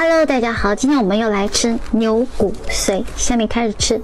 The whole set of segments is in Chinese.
Hello，大家好，今天我们又来吃牛骨髓，下面开始吃。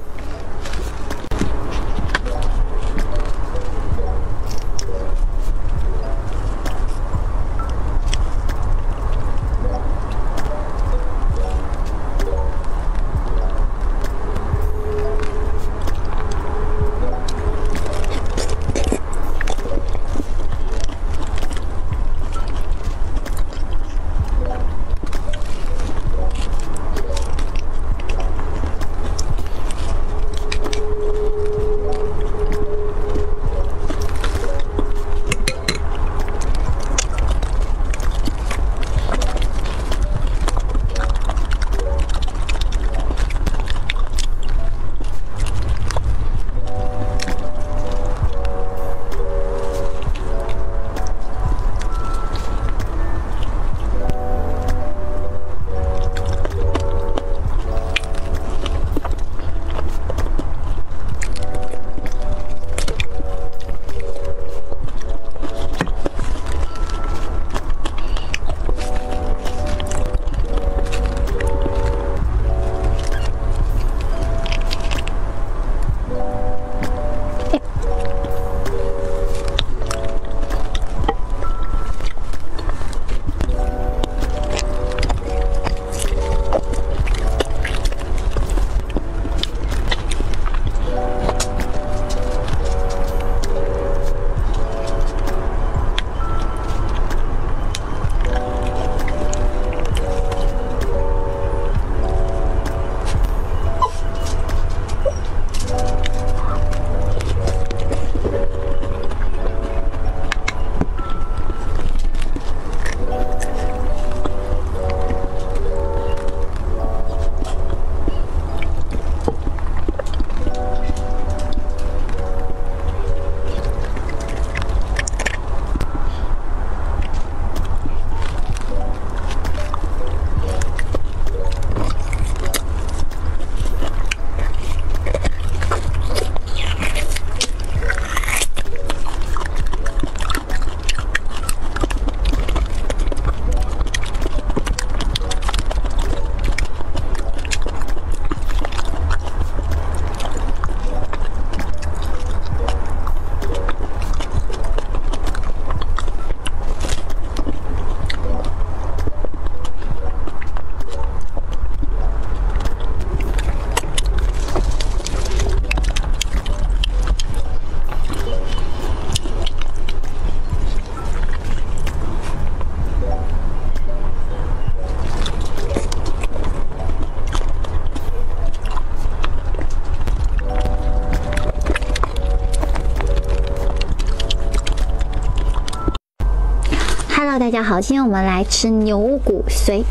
大家好，今天我们来吃牛骨髓，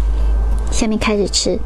下面开始吃。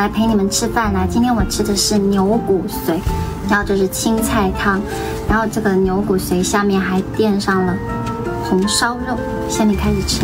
来陪你们吃饭啦。今天我吃的是牛骨髓，然后这是青菜汤，然后这个牛骨髓下面还垫上了红烧肉。下面开始吃。